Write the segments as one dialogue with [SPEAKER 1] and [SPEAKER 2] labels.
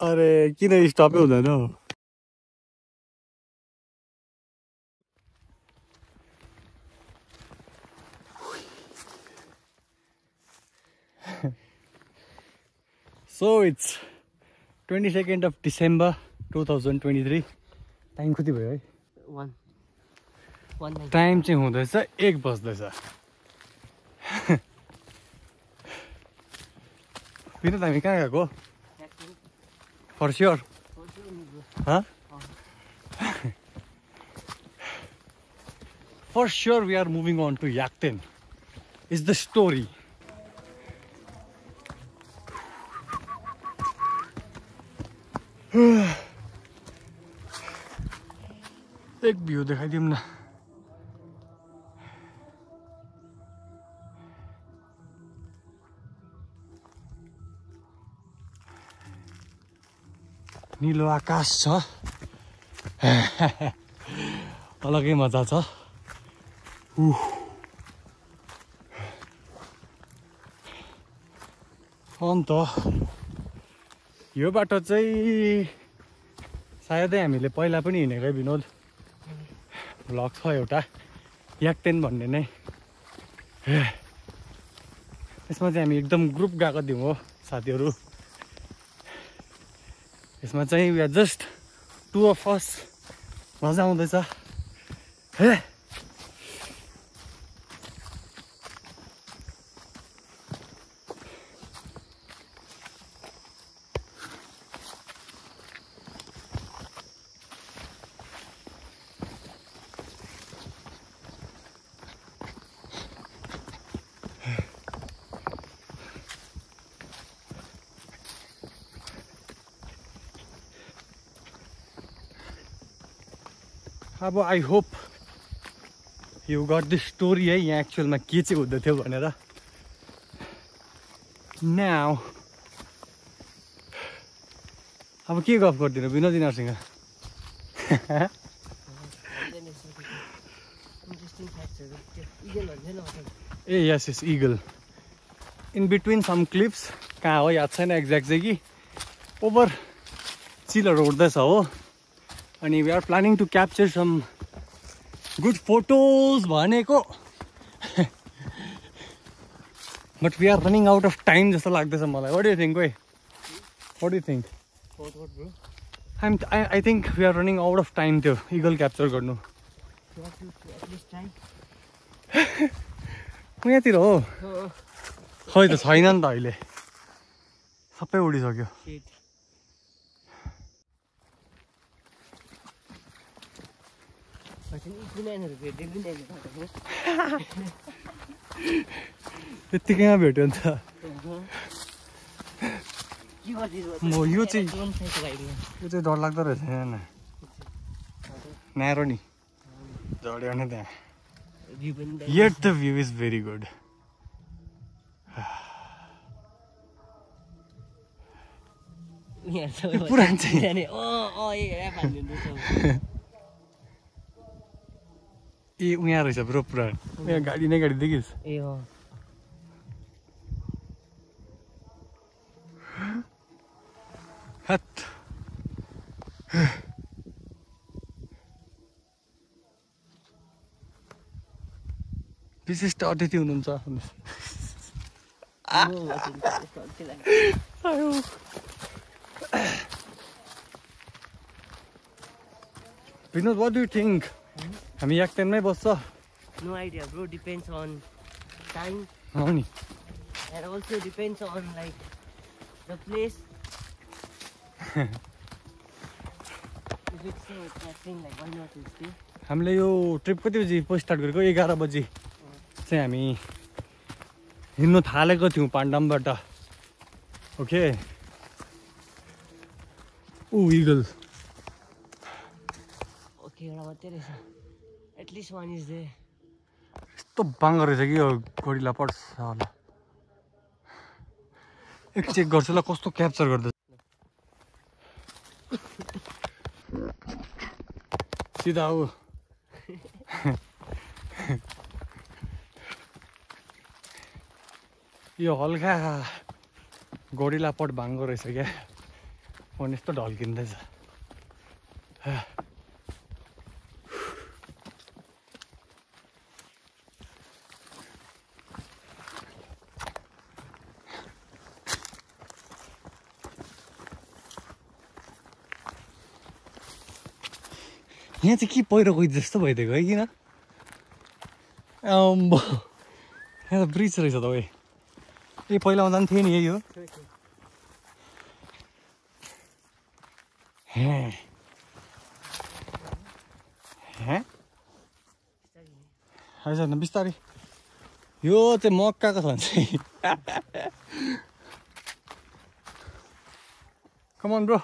[SPEAKER 1] अरे किन स्टपै हुँदैन? हौ so it's twenty second of December two thousand twenty three time कति भयो है?
[SPEAKER 2] वान वान नाइन
[SPEAKER 1] टाइम चाहिँ हुँदैछ एक बज्दैछ। विनोद हामी कहाँ गएको? For sure Huh? For sure, we are moving on to Yakten. Is the story. एक भ्यू देखाइदिउँ न निलो आकाश छ। अलगै मजा छ। अन्त यो बाटो चाहिँ सायदै हामीले पहिला पनि हिँडेकै विनोद। भ्लग छ एउटा। याक्टेन भन्ने नै। यसमा चाहिँ हामी एकदम ग्रुप गएको थियौँ हो साथीहरू। यसमा चाहिँ we are just two of us मजा आउँदैछ। हे? अब I hope you got the story है यहाँ एक्चुअलमा के चाहिँ हुँदै थियो भनेर। नाउ अब के गफ गरिदिनु विनोद यिनीहरूसँग? ए yes yes eagle in between some clips कहाँ हो याद छैन एक्ज्याक्ट चाहिँ कि? ओभर चिलहरू उठ्दैछ हो। अनि we are planning to capture some good photos भनेको. But we are running out of time जस्तो लाग्दैछ मलाई. वाट यु थिङ्क ओइ
[SPEAKER 2] what you think
[SPEAKER 1] I'm I I think we are running out of time त्यो eagle capture गर्नु. यहाँतिर हो। खै त छैन नि त अहिले। सबै उडिसक्यो।
[SPEAKER 2] देख्नु
[SPEAKER 1] यत्तिकैमा भेट्यो नि त। म यो चाहिँ यो चाहिँ डर लाग्दो रहेछ न्यारो नि। झड्यो नि त्यहाँ। Yet the view
[SPEAKER 2] is very
[SPEAKER 1] good पुरानो चाहिँ
[SPEAKER 2] ए
[SPEAKER 1] उहाँ रहेछ ब्रो पुरानो यहाँ गाडी नै गाडी देखिस्।
[SPEAKER 2] ए
[SPEAKER 1] हत् विशिष्ट अतिथि हुनुहुन्छ। विनोद वाट डु थिङ्क हामी याक टेनमै बस्छ।
[SPEAKER 2] No idea bro depend on time
[SPEAKER 1] हो नि।
[SPEAKER 2] And also depend on like the place
[SPEAKER 1] हामीले यो ट्रिप कति बजी स्टार्ट गरेको? एघार बजी। चाहिँ हामी हिँड्नु थालेको थियौँ पाण्डमबाट। ओके ऊ इगल
[SPEAKER 2] ओके एउटा मात्रै रहेछ। One is there.
[SPEAKER 1] यस्तो बाङ्गो रहेछ कि यो गोरिला पर्छ होला। एक चेक गर्छु ल कस्तो क्याप्चर गर्दैछ। सिधा ऊ यो हल्का गोरिला पट भाङ्गो रहेछ क्या। फोन यस्तो ढल्किँदैछ। यहाँ चाहिँ के पहिरो गइदियो जस्तो भइदिएको है किन अम्बो यहाँ त ब्रिज रहेछ तपाईँ ए पहिला आउँदा पनि थियो नि यही हे होइन बिस्तारै यो चाहिँ मक्काको छ भने चाहिँ कमान ब्रो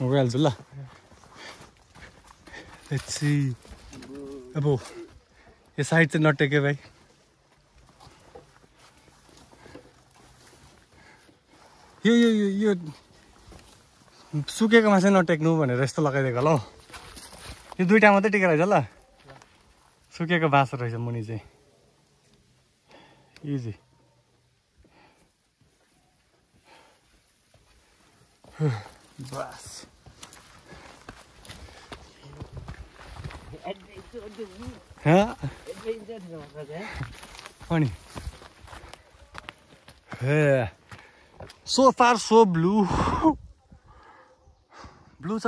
[SPEAKER 1] म ल see. अब यो साइड चाहिँ नटेक्यो भाइ यो यो यो सुकेकोमा चाहिँ नटेक्नु भनेर यस्तो लगाइदिएको होला हौ. यो दुइटा मात्रै टेकेर रहेछ ल. सुकेको बाँस रहेछ मुनि चाहिँ. Easy bus
[SPEAKER 2] Adventure of the blue.
[SPEAKER 1] हाँ
[SPEAKER 2] Adventure of the blue.
[SPEAKER 1] अनि hey so far so blue blue छ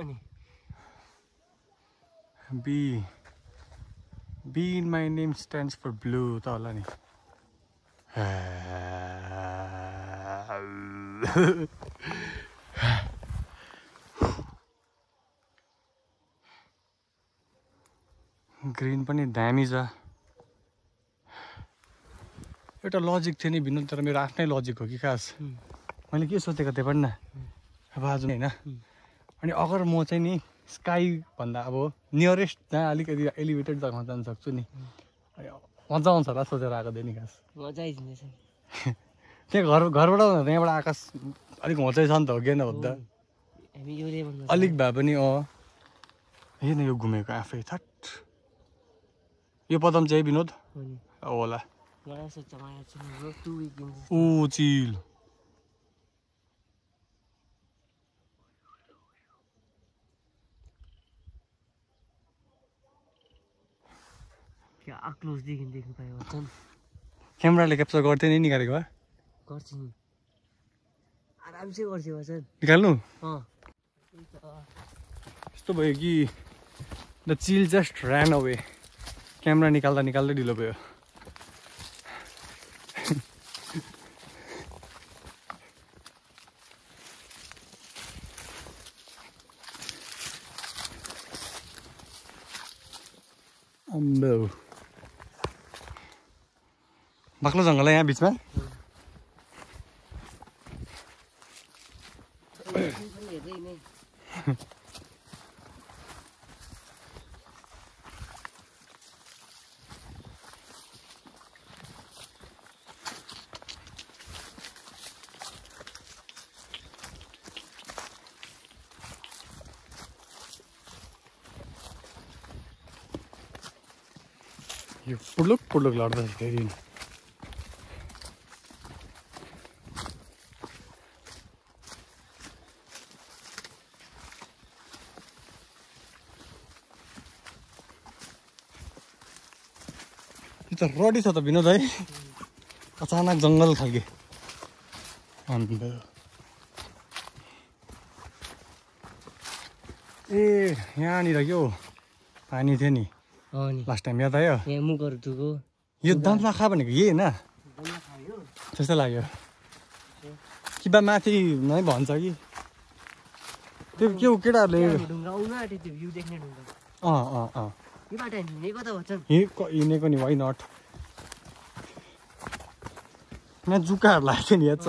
[SPEAKER 2] अनि
[SPEAKER 1] B B in my name stands for blue त होला नि ग्रिन पनि दामी छ। एउटा लजिक थियो नि विनोद तर मेरो आफ्नै लजिक हो कि खास। मैले के सोचेको थिएँ पनि न अब आज होइन। अनि अगर म चाहिँ नि स्काई भन्दा अब नियरेस्ट जहाँ अलिकति एलिभेटेड जग्गामा जान सक्छु नि मजा आउँछ होला सोचेर आएको थिएँ नि खास।
[SPEAKER 2] मजा आइदिँदैछ नि।
[SPEAKER 1] त्यहाँ घर घरबाट भन्दा यहाँबाट आकाश अलिक होचै छ नि त हो कि
[SPEAKER 2] छ।
[SPEAKER 1] अलिक भए पनि अँ। हेर्न यो घुमेको आफै थट यो पदम चाहिँ विनोद? होला। ऊ चिल। क्यामेराले क्याप्चर गर्थ्यो नि निकालेको भए
[SPEAKER 2] गर्छु नि। आरामसे गर्छु भन्छन्
[SPEAKER 1] निकाल्नु? यस्तो भयो कि the chill just ran away camera निकाल्दा निकाल्दै ढिलो भयो। अम्बो बाक्लो जङ्गल यहाँ बिचमा
[SPEAKER 2] पनि हेर्दै नै
[SPEAKER 1] यो पुड्लुक पुड्लुक लड्दैछ फेरि त रडी छ त विनोद है अचानक जङ्गल खालके अन्त ए यहाँनिर के हो पानी थियो नि लास्ट टाइम याद आयो?
[SPEAKER 2] मुखहरू धुको
[SPEAKER 1] यो दन्त खा भनेको यही होइन? त्यस्तो लाग्यो। कि बा माथि नै भन्छ कि? त्यो के हो केटाहरूले अँ अँ अँ।
[SPEAKER 2] हिँडेको
[SPEAKER 1] नि वाइ नट यहाँ जुकाहरू लाग्थ्यो नि याद छ?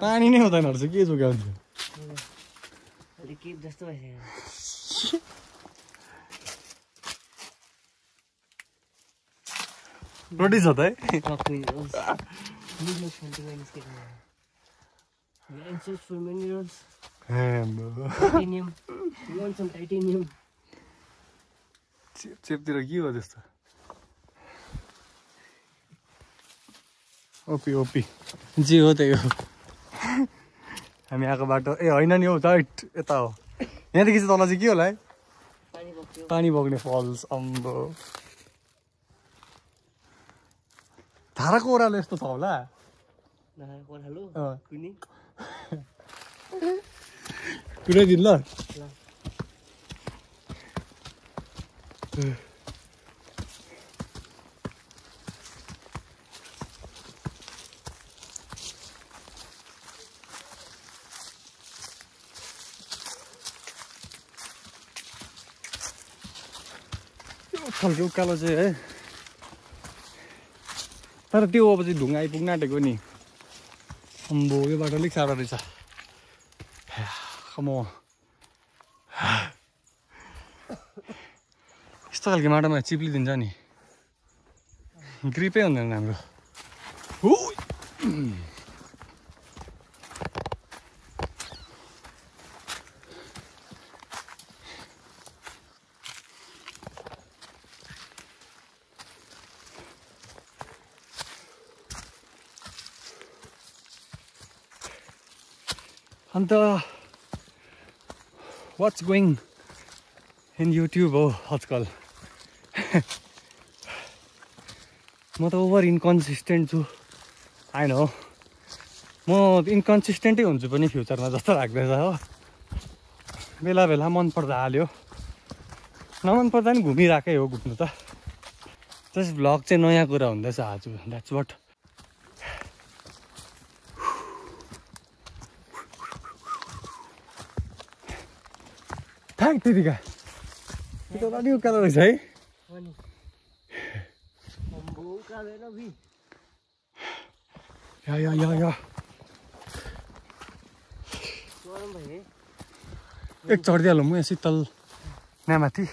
[SPEAKER 2] पनि
[SPEAKER 1] नै हुँदैन रहेछ के जुका हुन्छ
[SPEAKER 2] अलिक केप जस्तो भइसक्यो
[SPEAKER 1] रोटी छ त है
[SPEAKER 2] Needless hunting and escaping. We ancestors for minerals,
[SPEAKER 1] आम्बो।
[SPEAKER 2] titanium. We want some titanium.
[SPEAKER 1] चेप चेपतिर के हो त्यस्तो ओपी ओपी जे हो त्यही हो हामी आएको बाटो ए होइन नि हौ राइट यता हो। यहाँदेखि चाहिँ तल चाहिँ के होला है?
[SPEAKER 2] पानी
[SPEAKER 1] बग्ने फल्स अम्बो। धाराको ओह्रालो यस्तो छ होला।
[SPEAKER 2] कुनी
[SPEAKER 1] पुऱ्याइदिनु ल। खालको उकालो चाहिँ है तर त्यो अब चाहिँ ढुङ्गा आइपुग्न आँटेको नि अम्बो यो बाटो अलिक साह्रो रहेछ म यस्तो खालको माटोमा चिप्लिदिन्छ नि ग्रिपै हुँदैन हाम्रो अन्त वाट्स गोइङ इन युट्युब हो आजकल? म त ओभर इन्कन्सिस्टेन्ट छु। आएन हो म इन्कन्सिस्टेन्टै हुन्छु पनि फ्युचरमा जस्तो लाग्दैछ हो। बेला बेला मन पर्दा हाल्यो। नमन पर्दा नि घुमिरहेकै हो घुम्नु त। जस्ट भ्लग चाहिँ नयाँ कुरा हुँदैछ आज। द्याट्स वाट त्यतिका। त्यो त अलि उकालो रहेछ है। या एक चढिदिइहालौँ यहाँ शीतल नामाथि।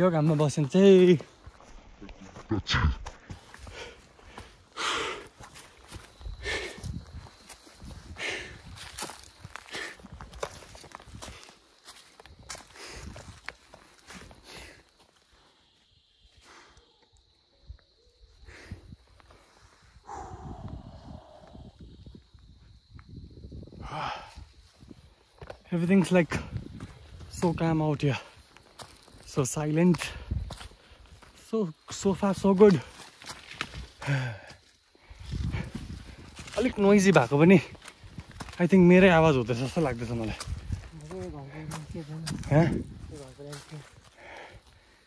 [SPEAKER 1] यो घाममा बस्यो भने चाहिँ Everything's like so calm out here. So silent. So so far so good. अलिक नोइजी भएको पनि आई थिङ्क मेरै आवाज हुँदैछ जस्तो लाग्दैछ मलाई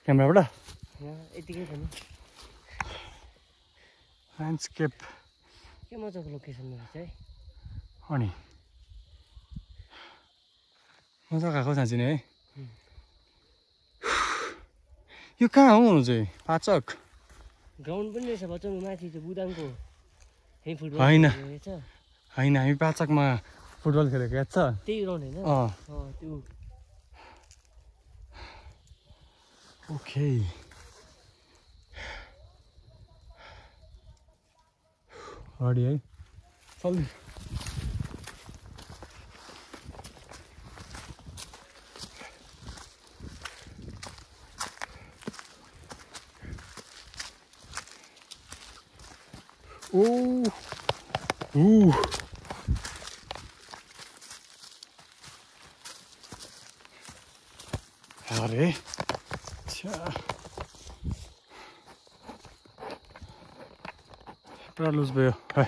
[SPEAKER 1] क्यामेराबाट ल्यान्डस्केप
[SPEAKER 2] के मजाको लोकेसन रहेछ है
[SPEAKER 1] अनि मजा गएको साँच्ची नै है यो कहाँ हो हुनु चाहिँ पाचक
[SPEAKER 2] ग्राउन्ड पनि रहेछ माथि त्यो बुदाङको
[SPEAKER 1] होइन। होइन हामी पाचकमा फुटबल खेलेको याद छ
[SPEAKER 2] त्यही ग्राउन्ड होइन त्यो
[SPEAKER 1] ओके है ऊ अरे छ्या पुरा लुज भयो है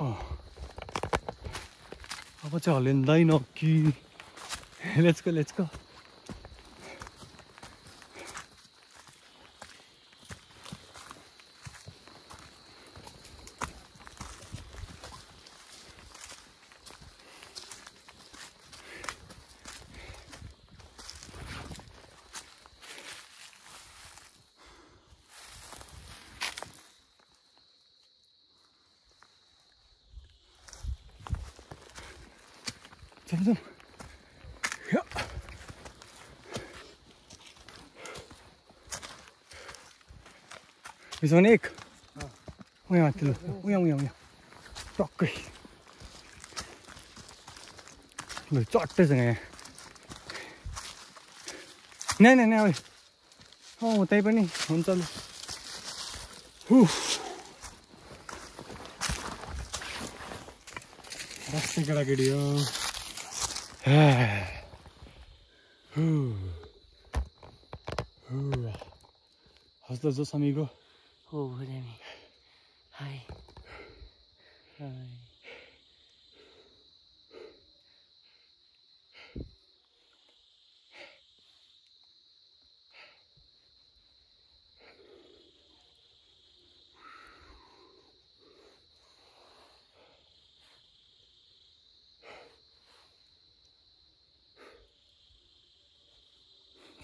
[SPEAKER 1] अँ अब चाहिँ हल्लिँदैन कि लेट्सको लेट्सको भने एक उहाँ माथिल्लो उहाँ उहाँ उहाँ टक्कै ल चट्टै छ यहाँ नै नै नै अब अँ उतै पनि हुन्छ ल। रस्ते केटाकेटी हो हु। हु। हस् त जो समीको
[SPEAKER 2] हो हो दामी हाई हाई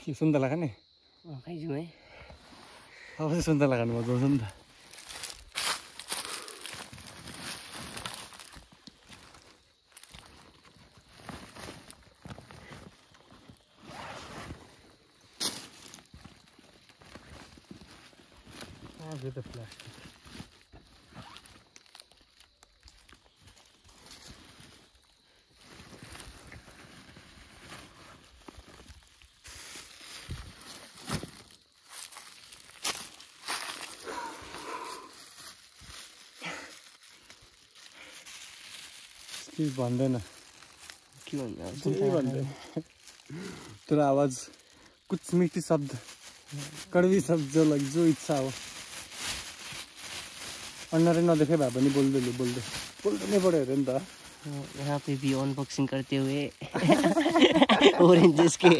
[SPEAKER 1] के सुन्तला खाने
[SPEAKER 2] अँ खाइजाउँ है
[SPEAKER 1] अब चाहिँ सुन्तला खानु मजा आउँछ नि त plastic. केही भन्दैन।
[SPEAKER 2] के
[SPEAKER 1] भन्दैन। तेरो आवाज कुछ मिठी शब्द कड़वी शब्द जो लग जो इच्छा हो। अनुहारै नदेखे भए पनि बोल्दै बोल्दै। बोल्दै नै पऱ्यो अरे नि त।
[SPEAKER 2] यहाँ पे भी अनबॉक्सिंग करते हुए। ऑरेंजेस के।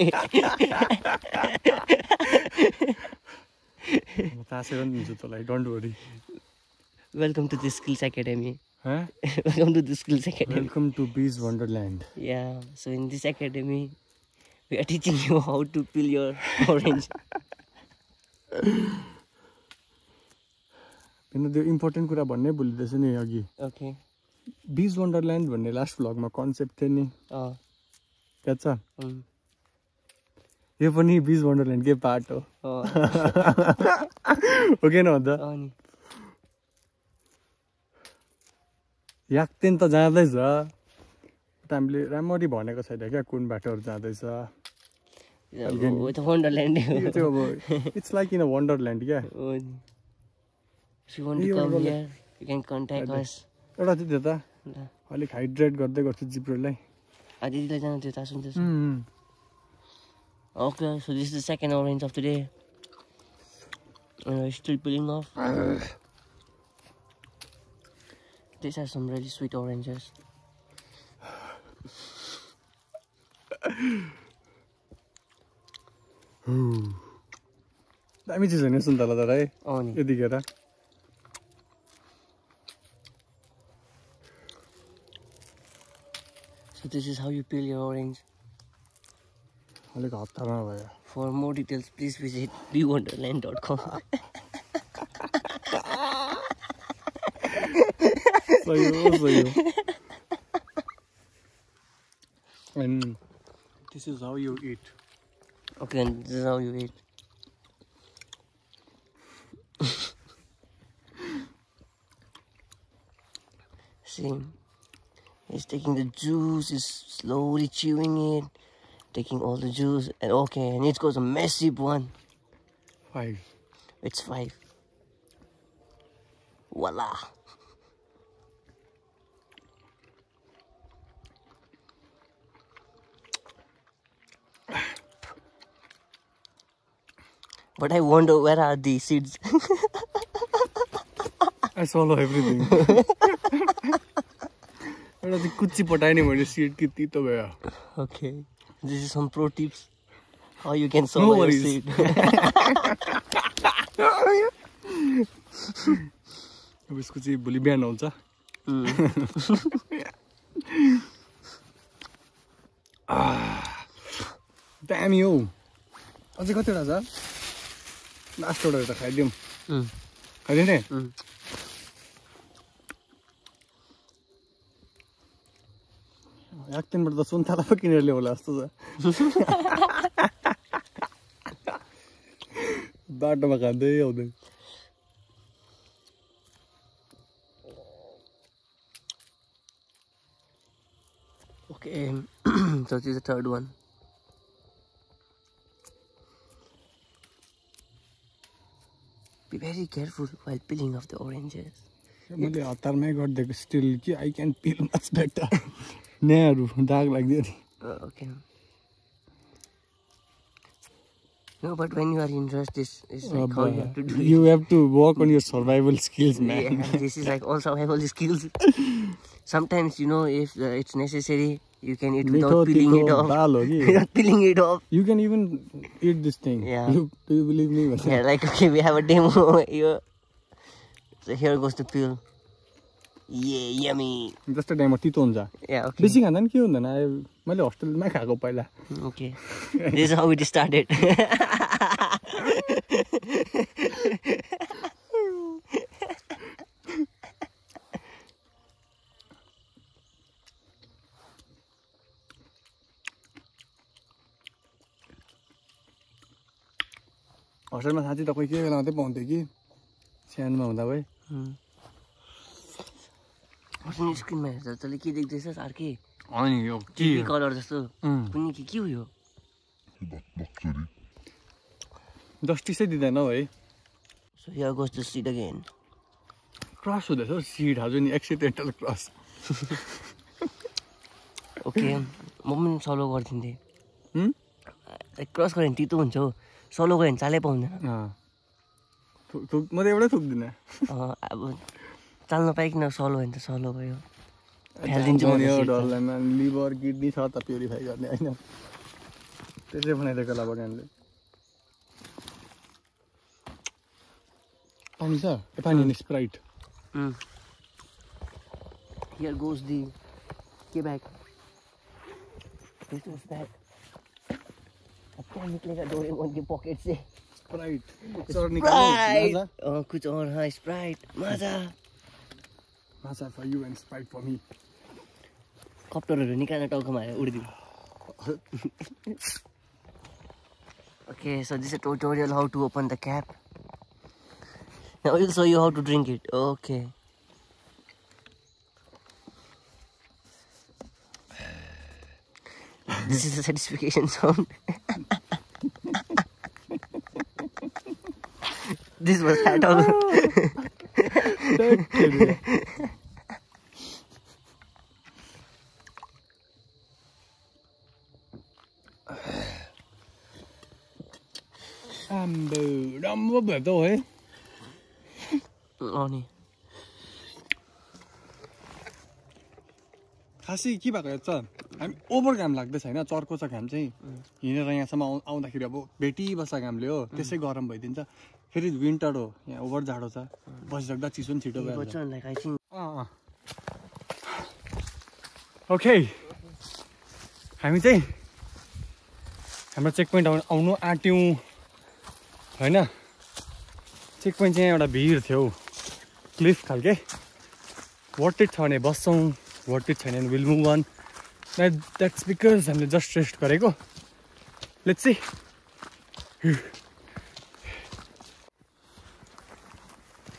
[SPEAKER 1] तासेर नि दिन्छु तँलाई don't
[SPEAKER 2] worry welcome to the skills
[SPEAKER 1] academy
[SPEAKER 2] welcome to the skills academy
[SPEAKER 1] welcome to bees wonderland
[SPEAKER 2] Yeah, so in this academy, we are teaching you how to peel your orange.
[SPEAKER 1] किन त्यो important कुरा भन्नै भुलिँदैछ नि अघि
[SPEAKER 2] Okay.
[SPEAKER 1] बिज Wonderland भन्ने last भ्लगमा concept थियो नि
[SPEAKER 2] Oh,
[SPEAKER 1] याद छ यो पनि बिज वन्डरल्यान्डकै पार्ट हो
[SPEAKER 2] oh,
[SPEAKER 1] हो कि भन्दा
[SPEAKER 2] oh, नि.
[SPEAKER 1] याक्तेन त जाँदैछ। बट हामीले राम्ररी भनेको छैन क्या कुन बाटोहरू जाँदैछ
[SPEAKER 2] तो वन्डरल्यान्ड
[SPEAKER 1] अब it's like in a wonderland क्या. एउटा चाहिँ त्यो त अलिक हाइड्रेट गर्दै गर्छु जिब्रोलाई।
[SPEAKER 2] आदिलाई जानु त्यो तासुन त्यसो.
[SPEAKER 1] उम्,
[SPEAKER 2] Okay, so this is the second orange of today. And These are some really sweet oranges.
[SPEAKER 1] दामी चिज हो नि सुन्तला तर है
[SPEAKER 2] Oh, नि.
[SPEAKER 1] यतिखेर
[SPEAKER 2] So this is how you peel your orange.
[SPEAKER 1] अलिक हतारमा भयो
[SPEAKER 2] For more details, please visit bewonderland.com.
[SPEAKER 1] sa'yo, sa'yo. And this is how you eat.
[SPEAKER 2] Okay, and this is how you eat. See, he's taking the juice, he's slowly chewing it, taking all the juice, and okay, and it goes a massive one.
[SPEAKER 1] Five.
[SPEAKER 2] It's five. Voila. But I wonder where are the seeds?
[SPEAKER 1] I swallow everything एउटा चाहिँ कुच्ची पठाएँ नि मैले seat कि तितो भयो
[SPEAKER 2] okay, this is some pro tips how you can
[SPEAKER 1] No
[SPEAKER 2] solve your
[SPEAKER 1] worries.
[SPEAKER 2] seed.
[SPEAKER 1] अब यसको चाहिँ भोलि बिहान आउँछ
[SPEAKER 2] Mm.
[SPEAKER 1] दामी हौ अझै कतिवटा छ लास्ट एउटा त खाइदिउँ
[SPEAKER 2] Mm.
[SPEAKER 1] खाइदिने
[SPEAKER 2] Mm.
[SPEAKER 1] एकदिनबाट त सुन्तला पो किनेर ल्याउला जस्तो छ बाटोमा खाँदै आउँदै
[SPEAKER 2] Okay, so this is the third one. Be very careful while peeling off the oranges.
[SPEAKER 1] मैले हतारमै गरिदिएको स्टिल कि I can feel much better Nehru दाग लाग्यो नि
[SPEAKER 2] Oh, okay. No, but when you are in rush, this is like how you have to do
[SPEAKER 1] you have to work on your survival skills
[SPEAKER 2] it.
[SPEAKER 1] Man
[SPEAKER 2] Yeah, this is like all survival skills. Sometimes, you know, if uh, it's necessary, you can eat without peeling it off.
[SPEAKER 1] कि
[SPEAKER 2] without peeling it off.
[SPEAKER 1] You can even eat this thing
[SPEAKER 2] Yeah.
[SPEAKER 1] You you believe me भन्छ
[SPEAKER 2] Yeah, like, okay, we have a demo here. So here goes the peel. Yeah, yummy.
[SPEAKER 1] जस्तो टाइममा तितो हुन्छ
[SPEAKER 2] Yeah, okay.
[SPEAKER 1] खाँदा नि के हुँदैन I- मैले हस्टेलमै खाएको पहिला
[SPEAKER 2] Okay. this is how it
[SPEAKER 1] हस्टेलमा साँच्ची त कोही के बेला मात्रै पाउँथ्यो कि? सानोमा हुँदा भए।
[SPEAKER 2] स्क्रिनमा हेर्दा तैँले के देख्दैछस् अर्कै?
[SPEAKER 1] अनि यो
[SPEAKER 2] टिभी कलर जस्तो। कुनै के के हो यो
[SPEAKER 1] जस्टिसै दिँदैन हौ है।
[SPEAKER 2] So goes to sit again
[SPEAKER 1] cross हुँदैछ हौ सिड हजुर नि एक्सिडेन्टल क्रस
[SPEAKER 2] ओके म पनि सलो गरिदिन्थेँ।
[SPEAKER 1] हुँ?
[SPEAKER 2] क्रस गऱ्यो भने तितो हुन्छ हौ। सलो गऱ्यो भने चालै पाउँदैन
[SPEAKER 1] म त एउटै थुक्दिनँ
[SPEAKER 2] अब चाल्न पाइकन सलो भने त सलो भयो फालिदिन्छु
[SPEAKER 1] लिभर किडनी छ त प्युरिफाई गर्ने होइन त्यसै बनाइदिएको होला भगवान्ले पानी छ ए पानी
[SPEAKER 2] Sprite. Here goes the Quebec. This was that. अब क्या निकलेगा डोरेमोन के पॉकेट से
[SPEAKER 1] स्प्राइट
[SPEAKER 2] स्प्राइट अँ, कुछ और हाँ स्प्राइट मजा
[SPEAKER 1] माछा for you and Sprite for me
[SPEAKER 2] कप्टरहरू निकालेर टाउकोमा हालेर उडिदिनु Okay, so this is a tutorial how to open the cap. Now I will show you how to drink it. Okay. this is the satisfaction sound. this was all.
[SPEAKER 1] आम्बो राम्रो भयो त हौ है
[SPEAKER 2] Oh, ni.
[SPEAKER 1] खासै के भएको छ हामी ओभर घाम लाग्दैछ होइन चर्को छ घाम चाहिँ हिँडेर यहाँसम्म आउ आउँदाखेरि अब भेटिबस्छ घामले हो त्यसै गरम भइदिन्छ फेरि विन्टर हो यहाँ ओभर जाडो छ बसिसक्दा चिसो पनि छिटो
[SPEAKER 2] think
[SPEAKER 1] ओके। हामी चाहिँ हाम्रो चेक पोइन्ट आउनु आँट्यौँ। होइन? चेक पोइन्ट चाहिँ एउटा भिड थियो। क्लिफ खालके। वर्टेड छ भने बस्छौँ। वर्टेड छैन भने will move on that's because हामीले जस्ट रेस्ट गरेको। Let's see
[SPEAKER 2] Toy prank was भन्दा मात्रै अब्बो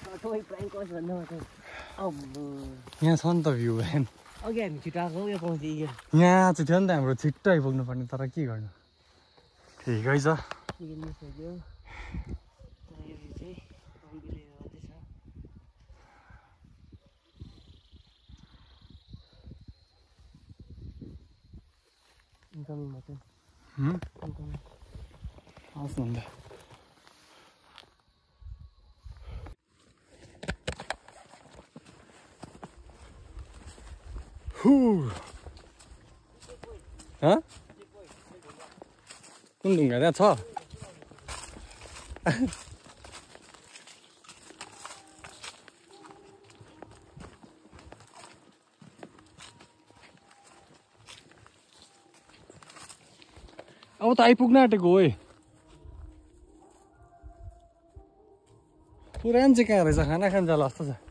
[SPEAKER 1] यहाँ छ नि त भ्यू हेन
[SPEAKER 2] अघि हामी छिटो आएको यो पाउँछ यो
[SPEAKER 1] यहाँ चाहिँ थियो नि त हाम्रो छिट्टो आइपुग्नु पर्ने तर के गर्नु? ठिकै छ
[SPEAKER 2] तर यो भ्यू चाहिँ अम्बिलेर मात्रै छ इन्कमिङ मात्रै
[SPEAKER 1] हुँ?
[SPEAKER 2] इन्कमिङ
[SPEAKER 1] हस् भन्दा कुन ढुङ्गा त्यहाँ छ। अब त आइपुग्न आँटेको हो है। पुरानो चाहिँ कहाँ रहेछ? खाना खान जाला जस्तो छ।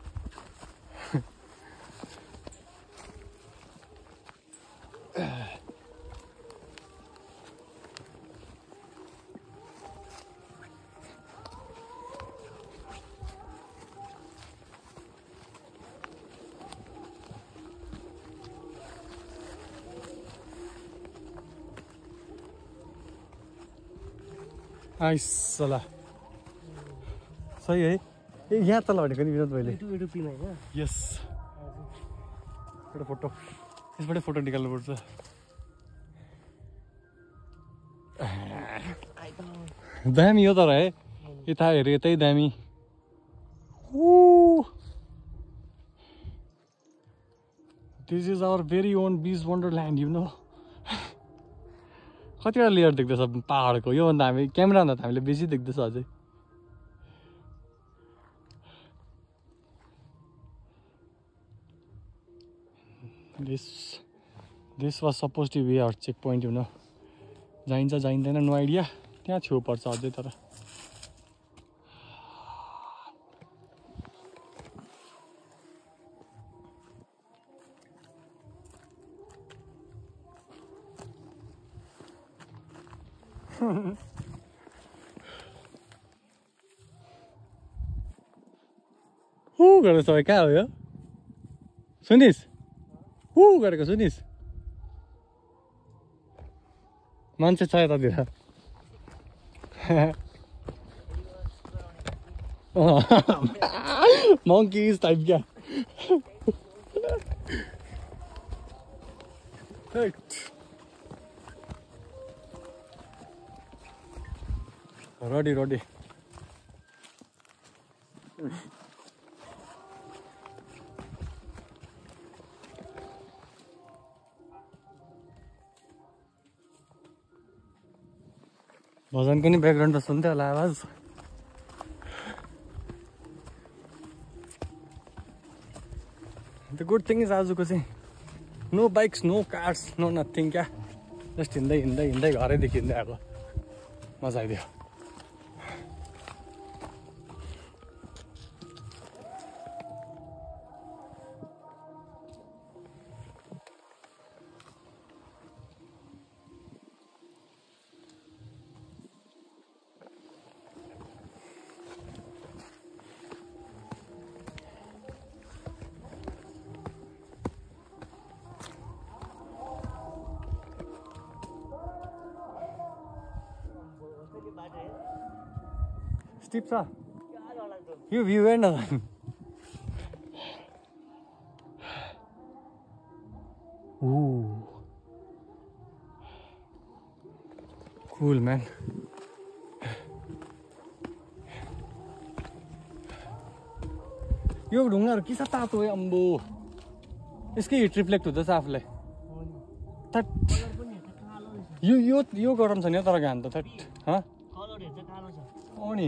[SPEAKER 1] आइसला। सही है। ए यहाँ तल भनेको नि विनोद भाइले। यस। एउटा फोटो। यसबाटै फोटो निकाल्नुपर्छ दामी हो तर है। यता हेऱ्यो यतै दामी। This is our very own beach wonderland you know कतिवटा लेयर देख्दैछ पाहाडको? योभन्दा हामी क्यामेराभन्दा त हामीले बेसी देख्दैछ अझै। This this was suppose to be our checkpoint हुन जाइन्छ जाइँदैन नो आइडिया। त्यहाँ छेउ पर्छ अझै तर। हु गरेर सबै कहाँ हो यो सुनिस् हु गरेको सुनिस् मान्छे छ यतातिर मङ्किज टाइप क्या रडी रडी भजनको नि ब्याकग्राउन्ड त सुन्थ्यो होला आवाज। द गुड थिङ इज आजको चाहिँ no bikes no cars no nothing क्या। जस्ट हिँड्दै हिँड्दै हिँड्दै घरैदेखि हिँड्दै आएको। मजा आइदियो। स्टिप छ यो भ्यू हेर्न कुल म्यान यो ढुङ्गाहरू के छ तातो है अम्बो यसकै हिट रिफ्लेक्ट हुँदैछ आफूलाई थट यो यो यो गरम छ नि हौ तर घाम त थट हँ
[SPEAKER 2] कलरहरू चाहिँ कालो छ
[SPEAKER 1] हो नि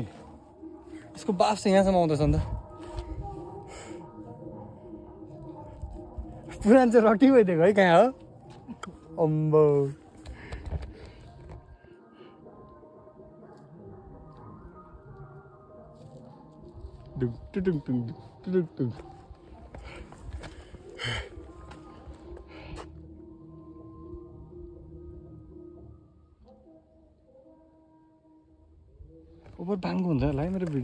[SPEAKER 1] यसको बाफ चाहिँ यहाँसम्म आउँदैछ नि त। पुरानो चाहिँ रटी भइदिएको है कहाँ हो? अम्बो। डुङ टुडुङ टुङ टुडुङ टुङ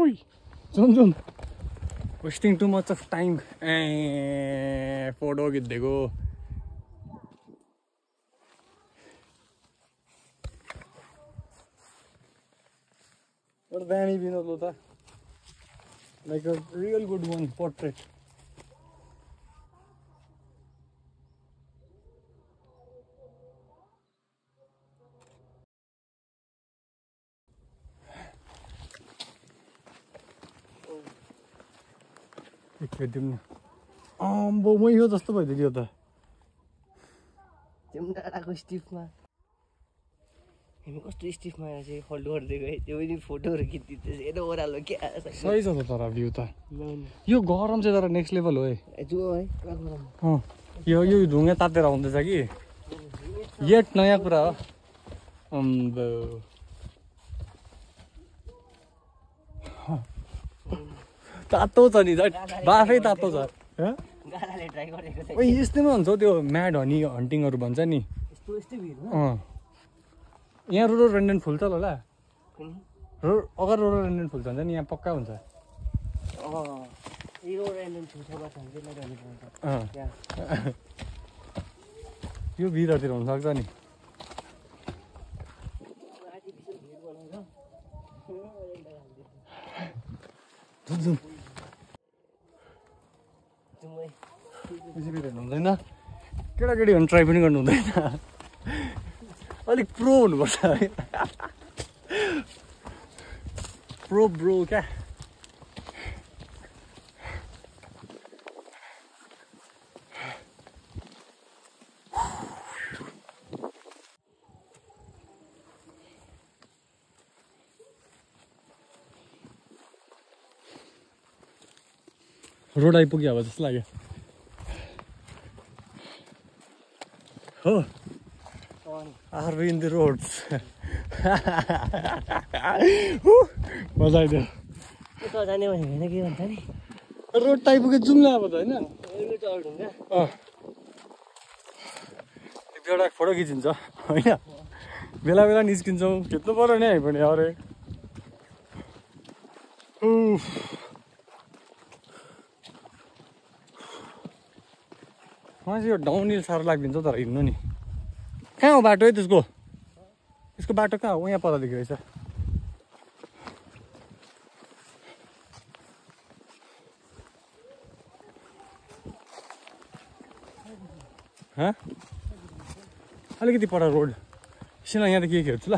[SPEAKER 1] Sweet. Jump, jump. Wasting too much of time. Eh, photo खिच्दिएको एउटा दामी विनोद हो त like a real good one portrait एकखेप दिउँ न अम्बो मै हो जस्तो भइदियो यो त।
[SPEAKER 2] डाँडाको स्टिफमा। हामी कस्तो स्टिफमा आएर चाहिँ होल्ड गर्दै गएँ त्यो पनि फोटोहरू खिचिदिँदैछ यता ओह्रालो के
[SPEAKER 1] सही छ त तर भ्यू त। यो गरम चाहिँ तर नेक्स्ट लेभल हो है। अँ यो यो ढुङ्गा तातेर आउँदैछ कि? येट नयाँ कुरा हो। अम्बो तातो छ नि बाफै तातो छ यस्तैमा हुन्छ त्यो म्याड हनी हन्टिङहरू भन्छ नि। अँ। यहाँ रोरो रेन्डेन फुल्छ होला रो अगर रोरो रेन्डेन फुल्छ भने चाहिँ यहाँ पक्का हुन्छ। यो भिरहरूतिर हुनसक्छ नि। जुन जुन हुँदैन। केटाकेटी भने ट्राई पनि गर्नु हुँदैन। अलिक प्रो हुनुपर्छ। है प्रो ब्रो क्या? रोड आइपुग्यो अब जस्तो लाग्यो। हो are we in the roads मजा आइदियो।
[SPEAKER 2] जाने भने होइन के भन्छ नि
[SPEAKER 1] रोड त आइपुग्यो जाउँ न अब त होइन?
[SPEAKER 2] एउटा
[SPEAKER 1] फोटो खिचिन्छ। होइन? बेला बेला निस्किन्छौँ। खिच्नु पऱ्यो नि हामी पनि अरे। चाहिँ यो डाउन हिल साह्रो लाग्दिन्छ तर हिँड्नु नि। कहाँ हो बाटो है त्यसको? यसको बाटो कहाँ हो? यहाँ पर देखिरहेछ हँ? अलिकति पर रोड। एकछिन यहाँदेखि एक हेर्छु ल।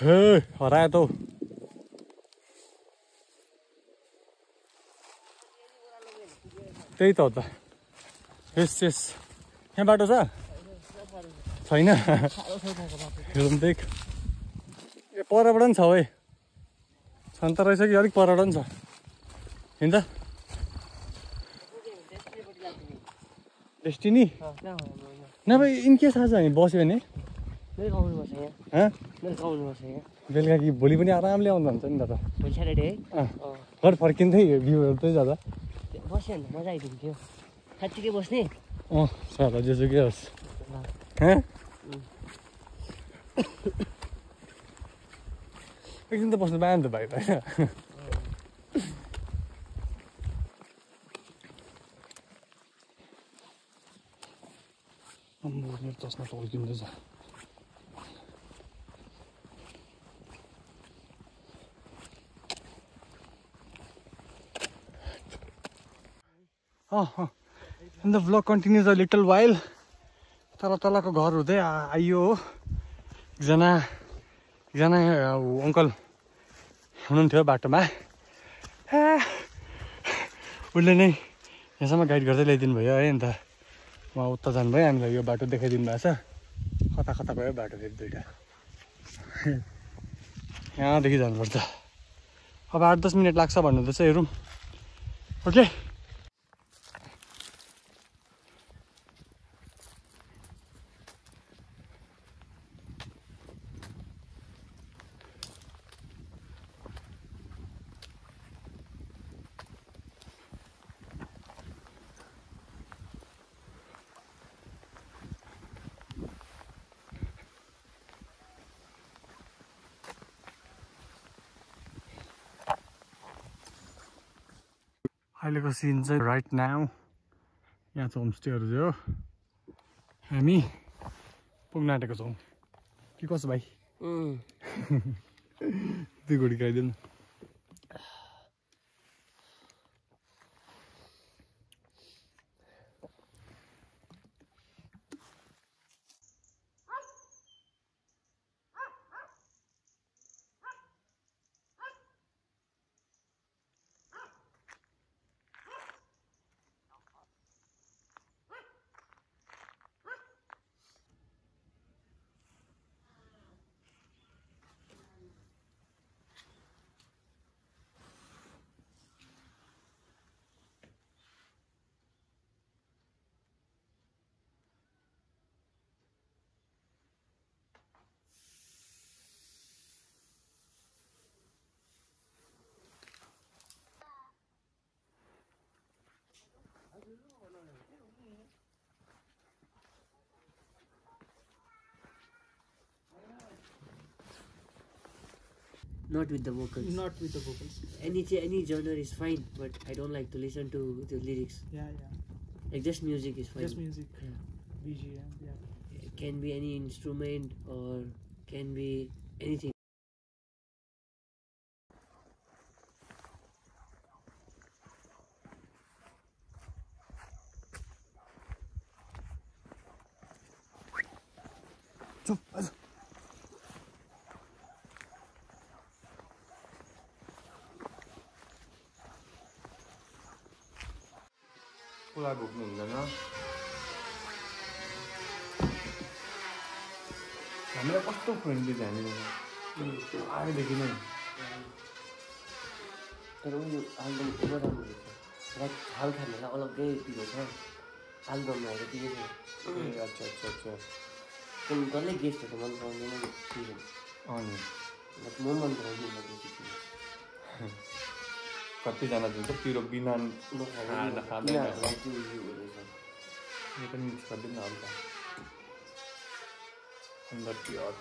[SPEAKER 1] हे हरायो त हौ। त्यही त हो त। यस यस। यहाँ बाटो छ? छैन? हेरौँ देख। ए परबाट पनि छ है छन् त रहेछ कि? अलिक परबाट पनि छ हिँड्दा डेस्टिनी? नभए इनकेस आज हामी? बस्यो भने? बेलुका कि भोलि पनि आरामले आउँदा हुन्छ नि त घर फर्किँदै भ्यू हेर्दै जाँदा।
[SPEAKER 2] साँच्चीकै बस्ने
[SPEAKER 1] अँ सादा जेसुकै होस् एकदिन त बस्नु पायो नि त भाइ त मेरो चस्मा टल्किँदैछ अन्त blog continues a little while तल तलको घर हुँदै आइयो हो। एकजना एकजना अङ्कल हुनुहुन्थ्यो बाटोमा। उसले नै यहाँसम्म गाइड गर्दै ल्याइदिनु भयो है। अन्त उहाँ उता जानुभयो हामीलाई यो बाटो देखाइदिनु भएको छ। कता कता भयो बाटो फेरि दुइटा यहाँदेखि जानुपर्छ। अब आठ दस मिनट लाग्छ भन्नुहुँदैछ हेरौँ ओके? अहिलेको सिन चाहिँ राइट नाउ यहाँ चाहिँ होमस्टेहरू चाहिँ हो। हामी पुग्न आँटेको छौँ। के कसो भाइ? दुई घोडी खाइदिउँ
[SPEAKER 2] Not with the vocals.
[SPEAKER 3] Not with the vocals.
[SPEAKER 2] Any any genre is fine, but I don't like to listen to the lyrics.
[SPEAKER 3] Yeah, yeah.
[SPEAKER 2] Like just music is fine.
[SPEAKER 3] Just music.
[SPEAKER 2] Yeah.
[SPEAKER 3] BGM. Yeah.
[SPEAKER 2] It can be any instrument or can be anything. तर उयो आलुदम एकदम राम्रो हुन्छ like झाल खानेलाई अलग्गै पिरो छ आलुदम आएर पिरो छ
[SPEAKER 4] ए अच्छा अच्छा अच्छा
[SPEAKER 2] किन डल्लै गेस्टहरू मन पराउँदैन पिरो
[SPEAKER 4] अनि
[SPEAKER 2] लाइक म मन पराउँदिनँ पिरो
[SPEAKER 4] कतिजना चाहिँ पिरो बिना
[SPEAKER 2] नि- त्यो
[SPEAKER 4] यो पनि न हल्का अन्डर प्योर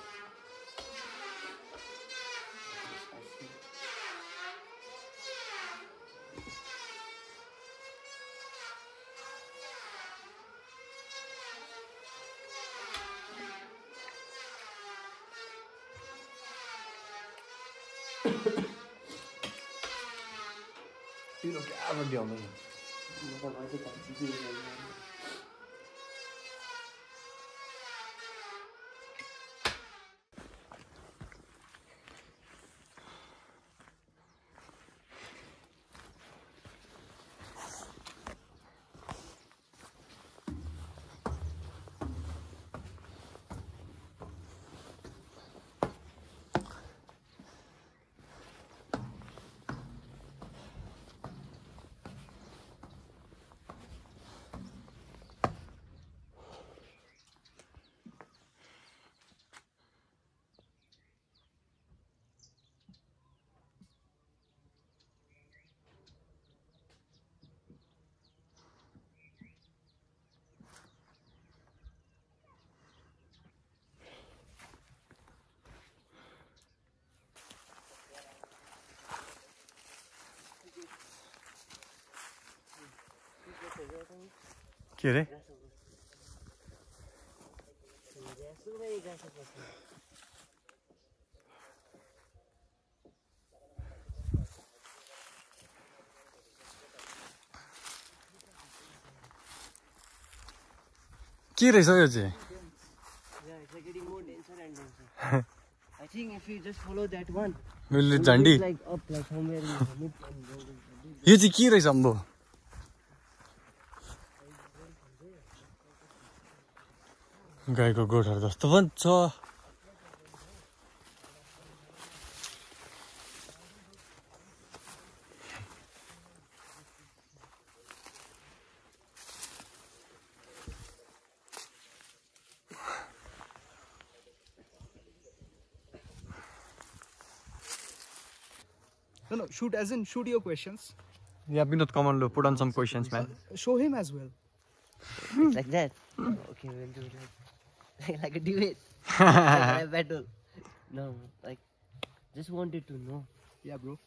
[SPEAKER 1] के अरे के रहेछ यो चाहिँ
[SPEAKER 2] Yeah, it's like getting more denser and denser. I think if you just follow that one,
[SPEAKER 1] मैले
[SPEAKER 2] it
[SPEAKER 1] Jhandi
[SPEAKER 2] is like up like somewhere in the mid and go like this.
[SPEAKER 1] यो चाहिँ के रहेछ अम्बो गाईको गोठहरू जस्तो पनि छ
[SPEAKER 3] No, no. Shoot as in shoot your questions.
[SPEAKER 1] Yeah, Vinod, come on, put on some questions, man.
[SPEAKER 3] Show him as well.
[SPEAKER 2] Like that. Okay, we'll do it like, like a debate. like a battle. No, like, just wanted to know,
[SPEAKER 3] Yeah, bro.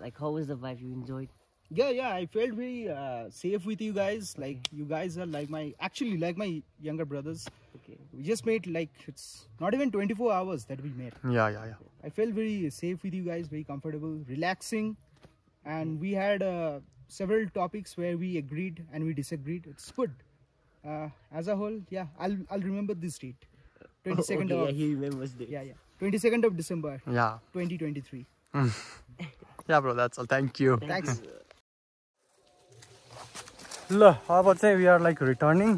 [SPEAKER 2] like, how was the vibe? You enjoyed?
[SPEAKER 3] Yeah, yeah. I felt very uh, safe with you guys. Like you guys are like my actually like my younger brothers.
[SPEAKER 2] Okay.
[SPEAKER 3] We just made like it's not even 24 hours that we met.
[SPEAKER 1] Yeah, yeah, yeah.
[SPEAKER 3] I felt very safe with you guys, very comfortable, relaxing, and we had uh, several topics where we agreed and we disagreed. It's good. Uh, as a whole, yeah, I'll I'll remember this date, 22nd
[SPEAKER 2] okay,
[SPEAKER 3] of
[SPEAKER 2] yeah, he remembers this.
[SPEAKER 3] yeah yeah 22nd of December
[SPEAKER 1] Yeah.
[SPEAKER 3] 2023.
[SPEAKER 1] Yeah, bro, that's all. Thank you.
[SPEAKER 3] Thanks.
[SPEAKER 1] ल अब चाहिँ we are like returning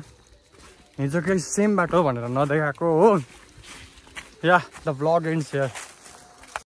[SPEAKER 1] हिजोकै same बाटो भनेर नदेखाएको हो या the blog ends here